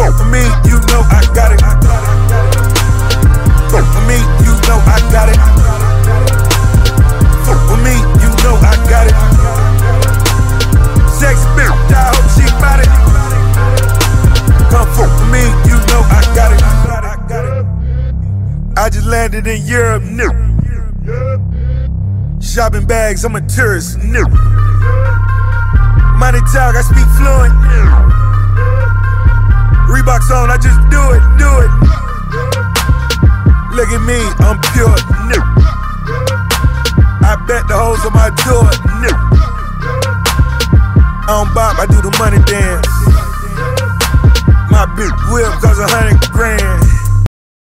For me, you know I got it. For me, you know I got it. For me, you know I got it. Sex bitch, I hope she got it. Come for me, you know I got it. I just landed in Europe, new. Shopping bags, I'm a tourist, new. Money talk, I speak fluent, new do it, do it. Look at me, I'm pure, new. I bet the hoes on my door, new. I don't bop, I do the money dance. My big whip costs a hundred grand.